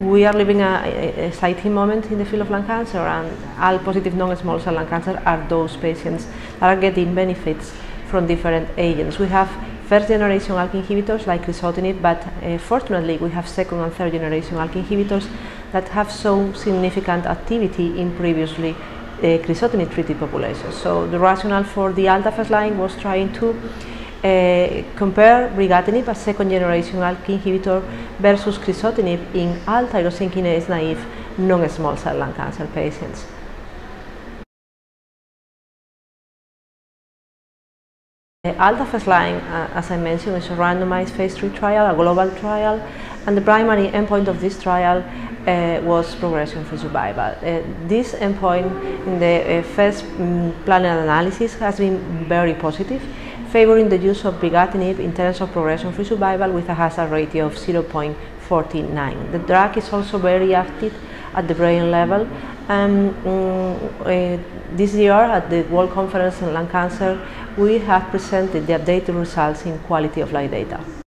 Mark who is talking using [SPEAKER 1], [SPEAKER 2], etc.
[SPEAKER 1] We are living a, a, exciting moment in the field of lung cancer and ALK positive non-small cell lung cancer are those patients that are getting benefits from different agents. We have first generation ALK inhibitors like crizotinib, but uh, fortunately we have second and third generation ALK inhibitors that have shown significant activity in previously uh, crizotinib treated populations. So the rationale for the ALTA first line was trying to uh, compare brigatinib, a second generation ALK inhibitor, versus crizotinib in ALK tyrosine kinase naive non-small cell lung cancer patients. The ALTA first line, uh, as I mentioned, is a randomized phase 3 trial, a global trial, and the primary endpoint of this trial uh, was progression-free survival. Uh, this endpoint in the uh, first um, analysis has been very positive, favoring the use of brigatinib in terms of progression-free survival with a hazard ratio of 0.49. The drug is also very active at the brain level. Um, uh, this year at the World Conference on Lung Cancer, we have presented the updated results in quality of life data.